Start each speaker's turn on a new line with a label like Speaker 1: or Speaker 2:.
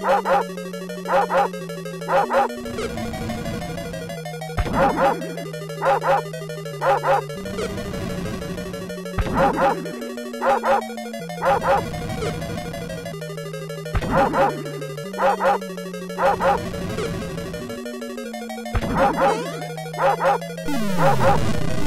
Speaker 1: Ha ha!